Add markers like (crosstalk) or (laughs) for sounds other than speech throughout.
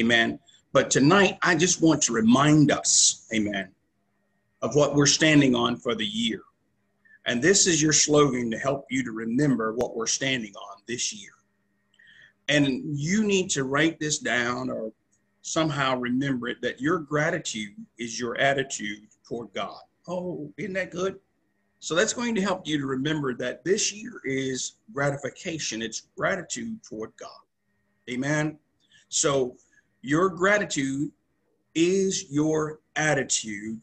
Amen. But tonight, I just want to remind us, amen, of what we're standing on for the year. And this is your slogan to help you to remember what we're standing on this year. And you need to write this down or somehow remember it that your gratitude is your attitude toward God. Oh, isn't that good? So that's going to help you to remember that this year is gratification, it's gratitude toward God. Amen. So your gratitude is your attitude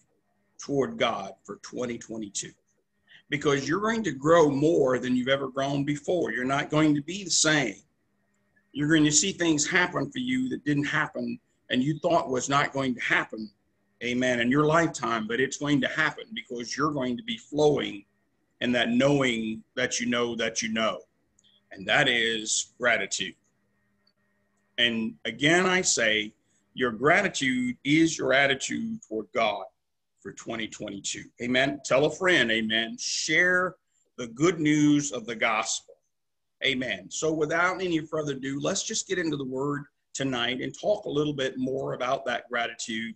toward God for 2022 because you're going to grow more than you've ever grown before. You're not going to be the same. You're going to see things happen for you that didn't happen and you thought was not going to happen, amen, in your lifetime, but it's going to happen because you're going to be flowing in that knowing that you know that you know. And that is gratitude. And again, I say, your gratitude is your attitude toward God for 2022. Amen. Tell a friend, amen. Share the good news of the gospel. Amen. So, without any further ado, let's just get into the word tonight and talk a little bit more about that gratitude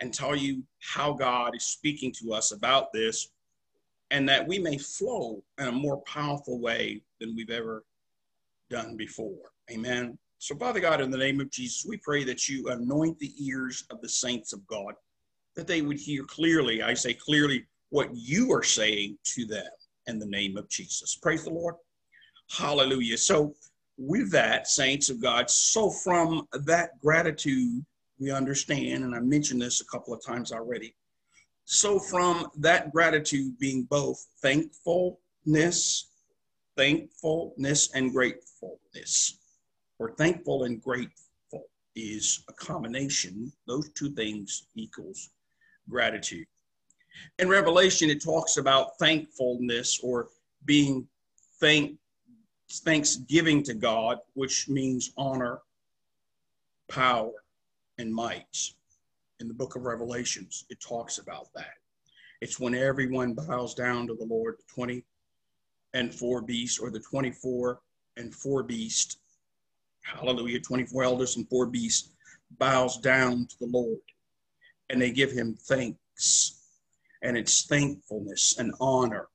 and tell you how God is speaking to us about this and that we may flow in a more powerful way than we've ever done before. Amen. So, Father God, in the name of Jesus, we pray that you anoint the ears of the saints of God, that they would hear clearly, I say clearly, what you are saying to them in the name of Jesus. Praise the Lord. Hallelujah. So, with that, saints of God, so from that gratitude, we understand, and I mentioned this a couple of times already. So, from that gratitude being both thankfulness, thankfulness, and gratefulness or thankful and grateful is a combination. Those two things equals gratitude. In Revelation, it talks about thankfulness or being thank thanksgiving to God, which means honor, power, and might. In the book of Revelations, it talks about that. It's when everyone bows down to the Lord, the 20 and four beasts, or the 24 and four beasts hallelujah, 24 elders and four beasts bows down to the Lord and they give him thanks. And it's thankfulness and honor,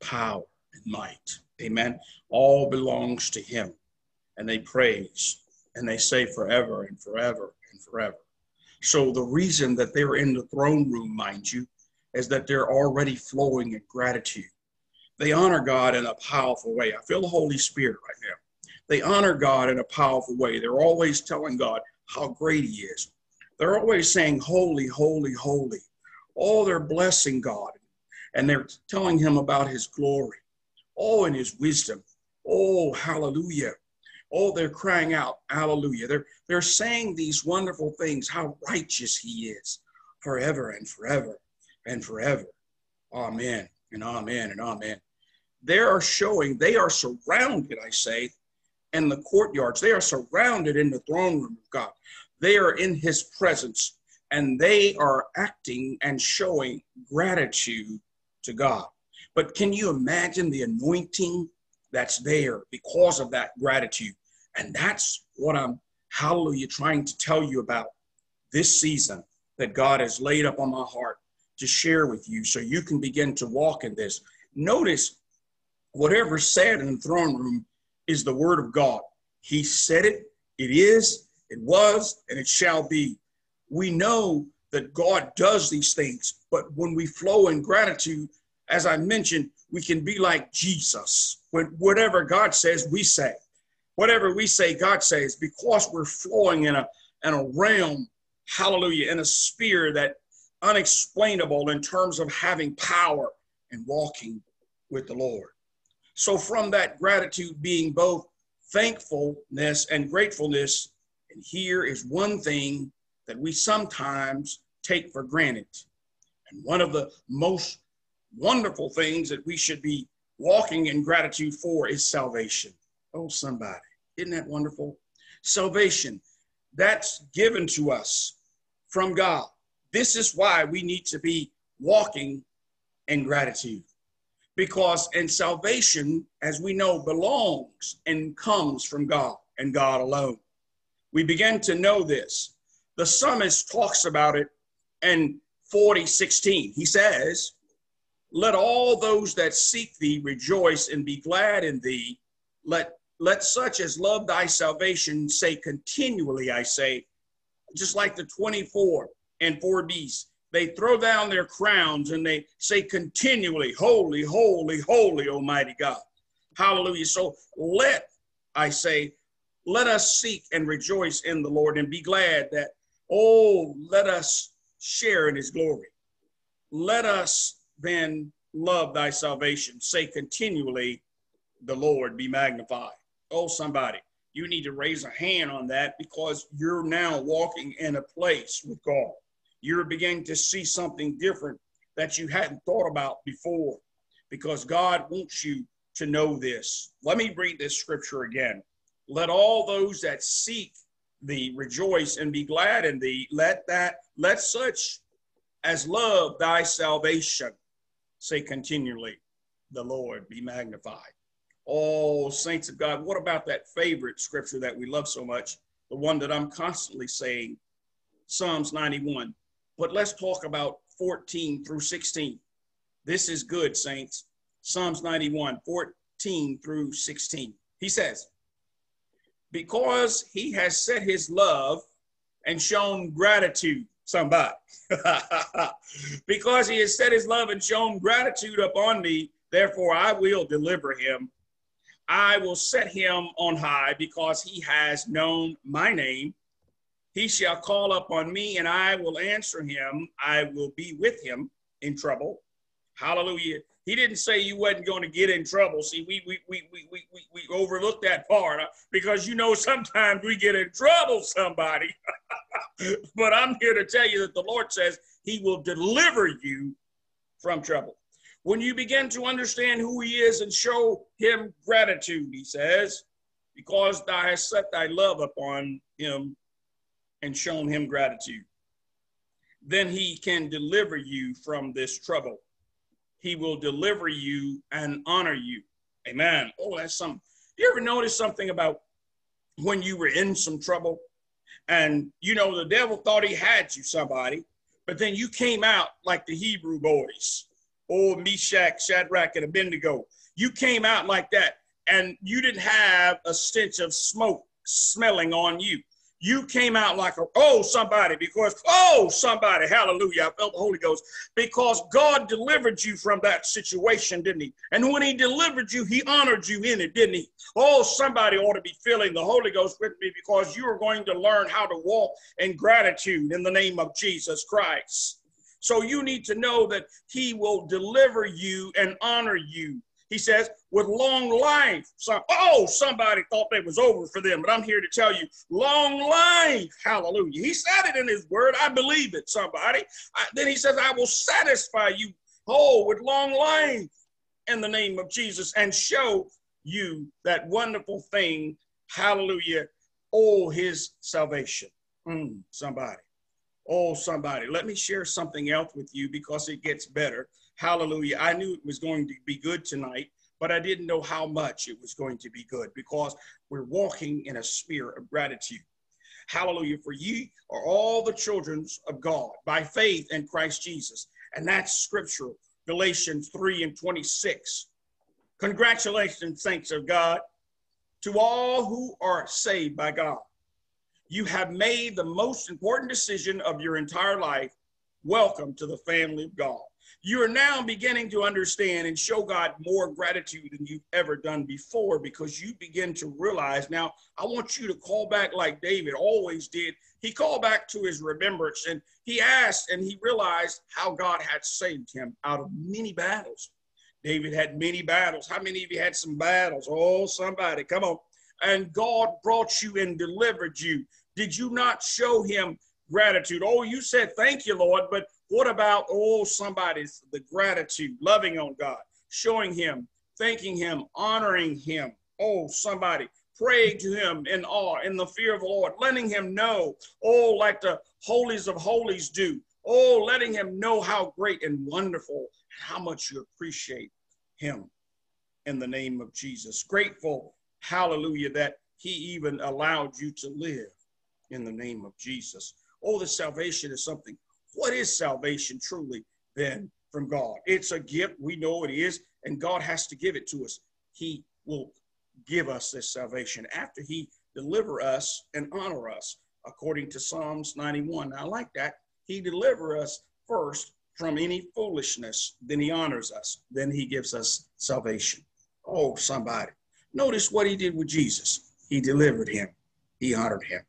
power and might. Amen. All belongs to him. And they praise and they say forever and forever and forever. So the reason that they're in the throne room, mind you, is that they're already flowing in gratitude. They honor God in a powerful way. I feel the Holy Spirit right now. They honor God in a powerful way. They're always telling God how great He is. They're always saying, Holy, holy, holy. Oh, they're blessing God and they're telling Him about His glory. Oh, in His wisdom. Oh, hallelujah. Oh, they're crying out, hallelujah. They're, they're saying these wonderful things, how righteous He is forever and forever and forever. Amen and amen and amen. They are showing, they are surrounded, I say, and the courtyards. They are surrounded in the throne room of God. They are in his presence and they are acting and showing gratitude to God. But can you imagine the anointing that's there because of that gratitude? And that's what I'm, hallelujah, trying to tell you about this season that God has laid up on my heart to share with you so you can begin to walk in this. Notice whatever said in the throne room is the word of God. He said it, it is, it was, and it shall be. We know that God does these things, but when we flow in gratitude, as I mentioned, we can be like Jesus. When whatever God says, we say. Whatever we say, God says, because we're flowing in a, in a realm, hallelujah, in a sphere that unexplainable in terms of having power and walking with the Lord. So, from that gratitude being both thankfulness and gratefulness, and here is one thing that we sometimes take for granted. And one of the most wonderful things that we should be walking in gratitude for is salvation. Oh, somebody, isn't that wonderful? Salvation, that's given to us from God. This is why we need to be walking in gratitude because and salvation as we know belongs and comes from god and god alone we begin to know this. The psalmist talks about it in 40, 16. He says, Let all those that seek thee rejoice and be glad in thee. Let, let such as love thy salvation say continually, I say, just like the 24 and 4 beasts. They throw down their crowns and they say continually, Holy, holy, holy, Almighty God. Hallelujah. So let, I say, let us seek and rejoice in the Lord and be glad that, oh, let us share in his glory. Let us then love thy salvation. Say continually, the Lord be magnified. Oh, somebody, you need to raise a hand on that because you're now walking in a place with God. You're beginning to see something different that you hadn't thought about before because God wants you to know this. Let me read this scripture again. Let all those that seek thee rejoice and be glad in thee. Let that, let such as love thy salvation say continually, the Lord be magnified. Oh, saints of God, what about that favorite scripture that we love so much? The one that I'm constantly saying, Psalms 91. But let's talk about 14 through 16. This is good, saints. Psalms 91, 14 through 16. He says, Because he has set his love and shown gratitude, somebody. (laughs) because he has set his love and shown gratitude upon me, therefore I will deliver him. I will set him on high because he has known my name. He shall call upon me and I will answer him. I will be with him in trouble. Hallelujah. He didn't say you wasn't going to get in trouble. See, we we we we we we, we overlooked that part uh, because you know sometimes we get in trouble somebody. (laughs) but I'm here to tell you that the Lord says he will deliver you from trouble. When you begin to understand who he is and show him gratitude, he says, because thou hast set thy love upon him and shown him gratitude, then he can deliver you from this trouble. He will deliver you and honor you. Amen. Oh, that's some. You ever notice something about when you were in some trouble and you know the devil thought he had you, somebody, but then you came out like the Hebrew boys oh, Meshach, Shadrach, and Abednego. You came out like that, and you didn't have a stench of smoke smelling on you. You came out like a, oh, somebody, because, oh, somebody, hallelujah, I felt the Holy Ghost, because God delivered you from that situation, didn't he? And when he delivered you, he honored you in it, didn't he? Oh, somebody ought to be feeling the Holy Ghost with me because you are going to learn how to walk in gratitude in the name of Jesus Christ. So you need to know that he will deliver you and honor you. He says, with long life. So, oh, somebody thought that was over for them, but I'm here to tell you, long life. Hallelujah. He said it in his word. I believe it, somebody. I, then he says, I will satisfy you, oh, with long life in the name of Jesus and show you that wonderful thing. Hallelujah. Oh, his salvation. Mm, somebody. Oh, somebody, let me share something else with you because it gets better. Hallelujah. I knew it was going to be good tonight, but I didn't know how much it was going to be good because we're walking in a spirit of gratitude. Hallelujah. For ye are all the children of God by faith in Christ Jesus. And that's scriptural. Galatians 3 and 26. Congratulations, saints of God, to all who are saved by God you have made the most important decision of your entire life. Welcome to the family of God. You are now beginning to understand and show God more gratitude than you've ever done before because you begin to realize. Now, I want you to call back like David always did. He called back to his remembrance and he asked and he realized how God had saved him out of many battles. David had many battles. How many of you had some battles? Oh, somebody, come on. And God brought you and delivered you did you not show him gratitude? Oh, you said thank you, Lord, but what about, oh, somebody's the gratitude, loving on God, showing him, thanking him, honoring him? Oh, somebody praying to him in awe, in the fear of the Lord, letting him know, oh, like the holies of holies do. Oh, letting him know how great and wonderful, how much you appreciate him in the name of Jesus. Grateful, hallelujah, that he even allowed you to live in the name of Jesus. Oh, the salvation is something. What is salvation truly then from God? It's a gift. We know it is, and God has to give it to us. He will give us this salvation after He deliver us and honor us, according to Psalms 91. Now, I like that. He deliver us first from any foolishness, then He honors us, then He gives us salvation. Oh, somebody. Notice what He did with Jesus. He delivered Him, He honored Him,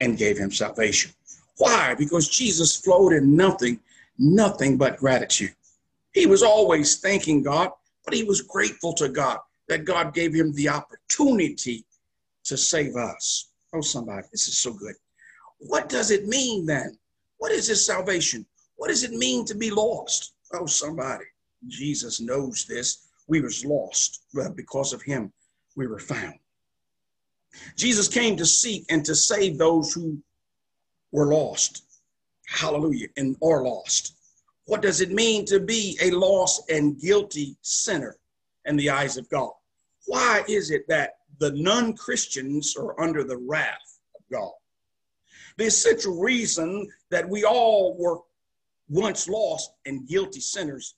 and gave Him salvation. Why? Because Jesus flowed in nothing, nothing but gratitude. He was always thanking God, but he was grateful to God that God gave him the opportunity to save us. Oh, somebody, this is so good. What does it mean then? What is this salvation? What does it mean to be lost? Oh, somebody, Jesus knows this. We was lost, but because of him, we were found. Jesus came to seek and to save those who were lost. Hallelujah. And are lost. What does it mean to be a lost and guilty sinner in the eyes of God? Why is it that the non Christians are under the wrath of God? The essential reason that we all were once lost and guilty sinners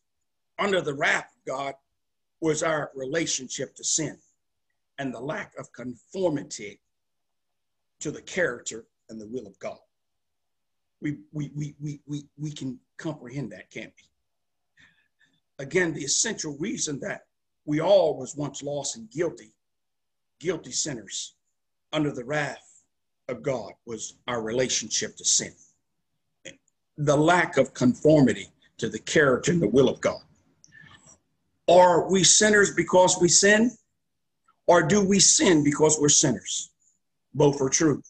under the wrath of God was our relationship to sin and the lack of conformity to the character and the will of God. We, we, we, we, we, we can comprehend that, can't we? Again, the essential reason that we all was once lost and guilty, guilty sinners under the wrath of God was our relationship to sin. The lack of conformity to the character and the will of God. Are we sinners because we sin? Or do we sin because we're sinners? Both are true.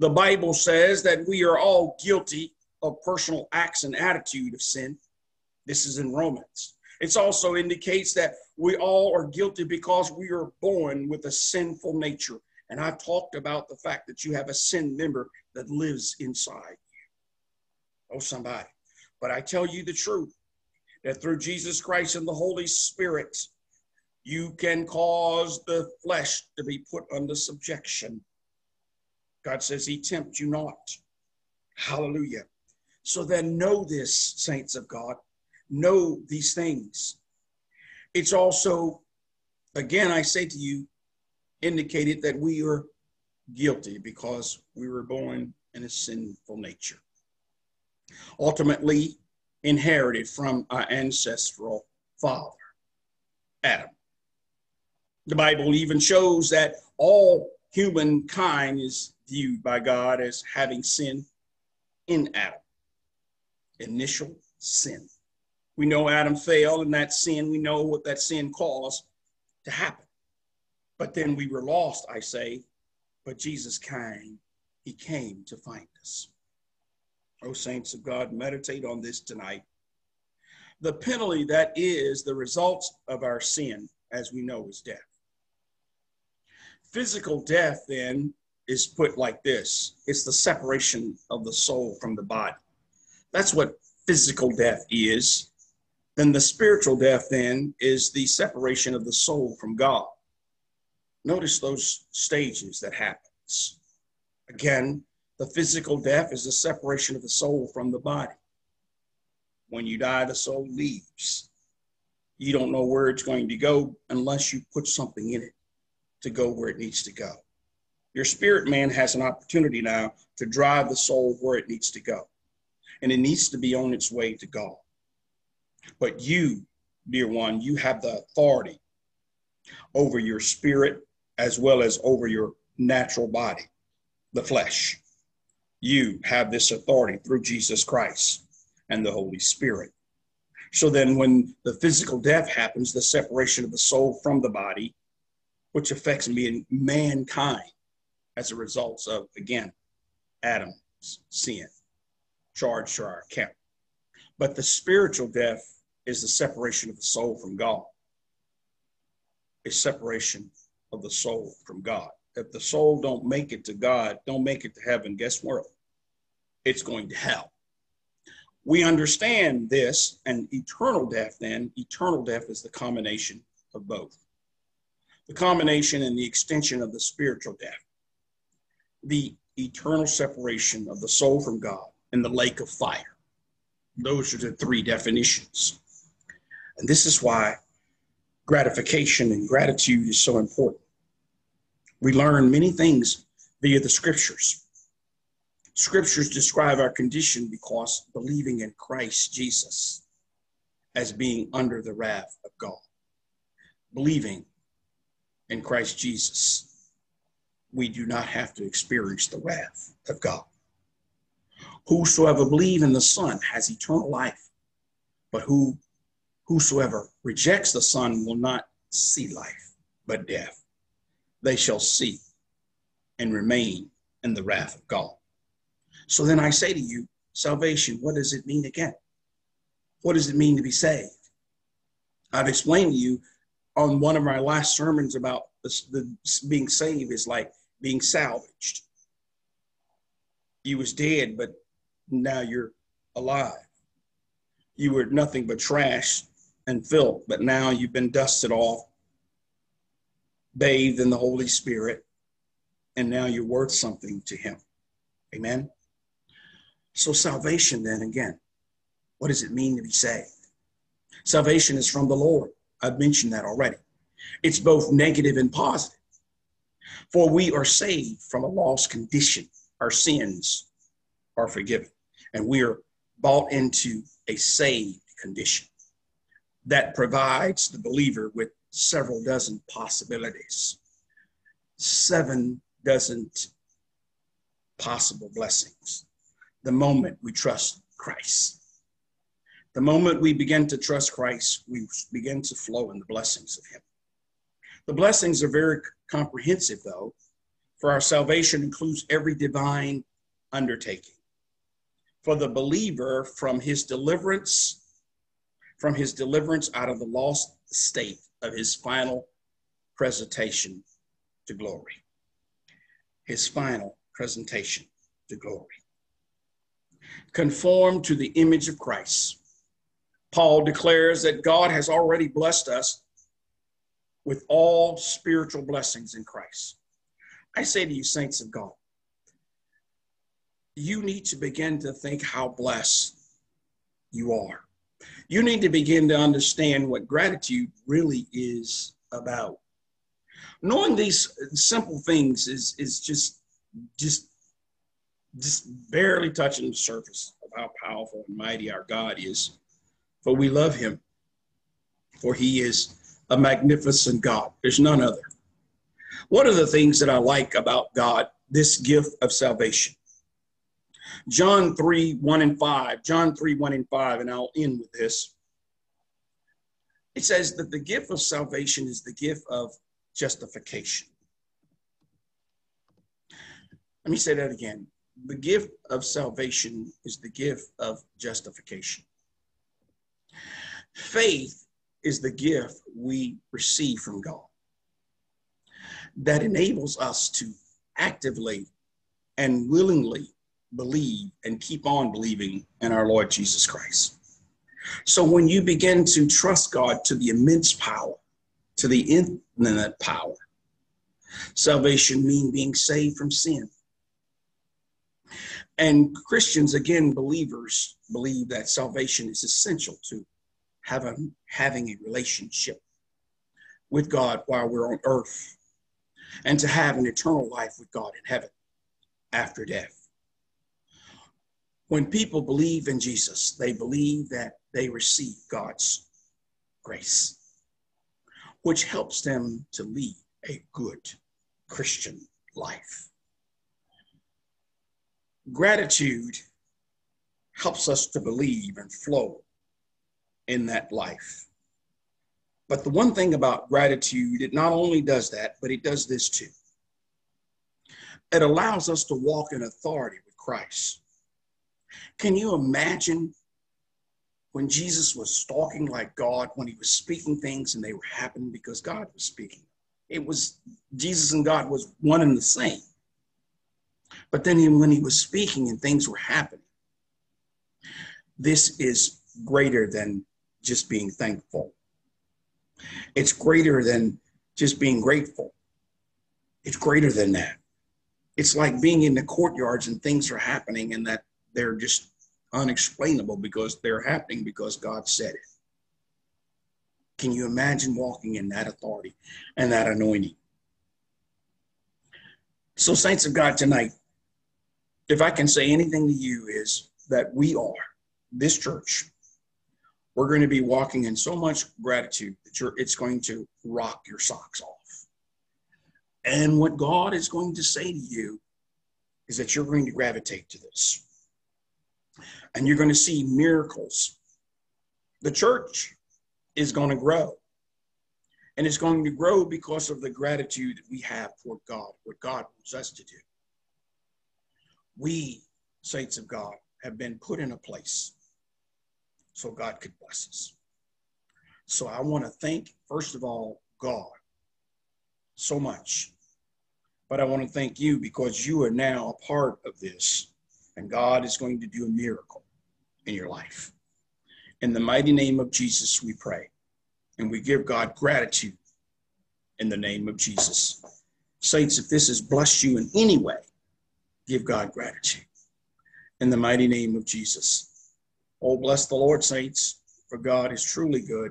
The Bible says that we are all guilty of personal acts and attitude of sin. This is in Romans. It also indicates that we all are guilty because we are born with a sinful nature. And I've talked about the fact that you have a sin member that lives inside you. Oh, somebody. But I tell you the truth that through Jesus Christ and the Holy Spirit, you can cause the flesh to be put under subjection God says he tempt you not. Hallelujah. So then know this, saints of God. Know these things. It's also, again, I say to you, indicated that we are guilty because we were born in a sinful nature. Ultimately, inherited from our ancestral father, Adam. The Bible even shows that all humankind is viewed by God as having sin in Adam. Initial sin. We know Adam fell in that sin. We know what that sin caused to happen. But then we were lost, I say. But Jesus came. He came to find us. Oh, saints of God, meditate on this tonight. The penalty that is the results of our sin, as we know, is death. Physical death, then, is put like this it's the separation of the soul from the body. That's what physical death is. Then the spiritual death, then, is the separation of the soul from God. Notice those stages that happens. Again, the physical death is the separation of the soul from the body. When you die, the soul leaves. You don't know where it's going to go unless you put something in it to go where it needs to go. Your spirit man has an opportunity now to drive the soul where it needs to go. And it needs to be on its way to God. But you, dear one, you have the authority over your spirit as well as over your natural body, the flesh. You have this authority through Jesus Christ and the Holy Spirit. So then, when the physical death happens, the separation of the soul from the body, which affects me and mankind, as a result of, again, Adam's sin charged to our account. But the spiritual death is the separation of the soul from God, a separation of the soul from God. If the soul don't make it to God, don't make it to heaven, guess what? It's going to hell. We understand this, and eternal death, then, eternal death is the combination of both. The combination and the extension of the spiritual death the eternal separation of the soul from God in the lake of fire. Those are the three definitions. And this is why gratification and gratitude is so important. We learn many things via the scriptures. Scriptures describe our condition because believing in Christ Jesus as being under the wrath of God. Believing in Christ Jesus, we do not have to experience the wrath of God. Whosoever believe in the Son has eternal life, but who whosoever rejects the Son will not see life, but death. They shall see and remain in the wrath of God. So then I say to you, salvation, what does it mean again? What does it mean to be saved? I've explained to you on one of my last sermons about the, the being saved is like being salvaged. You was dead, but now you're alive. You were nothing but trash and filth, but now you've been dusted off, bathed in the Holy Spirit, and now you're worth something to Him. Amen. So, salvation, then again, what does it mean to be saved? Salvation is from the Lord. I've mentioned that already. It's both negative and positive. For we are saved from a lost condition. Our sins are forgiven, and we are brought into a saved condition that provides the believer with several dozen possibilities, seven dozen possible blessings the moment we trust Christ. The moment we begin to trust Christ, we begin to flow in the blessings of Him. The blessings are very comprehensive, though, for our salvation includes every divine undertaking. For the believer, from his deliverance, from his deliverance out of the lost state of his final presentation to glory. His final presentation to glory. Conform to the image of Christ Paul declares that God has already blessed us with all spiritual blessings in Christ. I say to you, saints of God, you need to begin to think how blessed you are. You need to begin to understand what gratitude really is about. Knowing these simple things is, is just, just, just barely touching the surface of how powerful and mighty our God is for we love him, for he is a magnificent God. There's none other. One of the things that I like about God, this gift of salvation. John 3 1 and 5, John 3 1 and 5, and I'll end with this. It says that the gift of salvation is the gift of justification. Let me say that again. The gift of salvation is the gift of justification. Faith is the gift we receive from God that enables us to actively and willingly believe and keep on believing in our Lord Jesus Christ. So when you begin to trust God to the immense power, to the infinite power, salvation means being saved from sin. And Christians, again, believers, believe that salvation is essential to having, having a relationship with God while we're on earth and to have an eternal life with God in heaven after death. When people believe in Jesus, they believe that they receive God's grace, which helps them to lead a good Christian life. Gratitude helps us to believe and flow in that life. But the one thing about gratitude, it not only does that, but it does this too. It allows us to walk in authority with Christ. Can you imagine when Jesus was talking like God, when he was speaking things and they were happening because God was speaking? It was Jesus and God was one and the same. But then when he was speaking and things were happening, this is greater than just being thankful. It's greater than just being grateful. It's greater than that. it's like being in the courtyards and things are happening and that they're just unexplainable because they're happening because God said it. Can you imagine walking in that authority and that anointing? So, saints of God, tonight, if I can say anything to you, is that we are, this church, we're going to be walking in so much gratitude that you're, it's going to rock your socks off. And what God is going to say to you is that you're going to gravitate to this. And you're going to see miracles. The church is going to grow. And it's going to grow because of the gratitude that we have for God, what God wants us to do. We, saints of God, have been put in a place so God could bless us. So I want to thank, first of all, God so much. But I want to thank you because you are now a part of this, and God is going to do a miracle in your life. In the mighty name of Jesus, we pray, and we give God gratitude in the name of Jesus. Saints, if this has blessed you in any way, give God gratitude in the mighty name of Jesus. Oh, bless the Lord, saints, for God is truly good.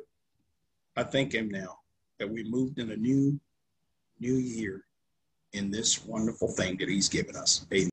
I thank Him now that we moved in a new new year in this wonderful thing that he's given us. Amen.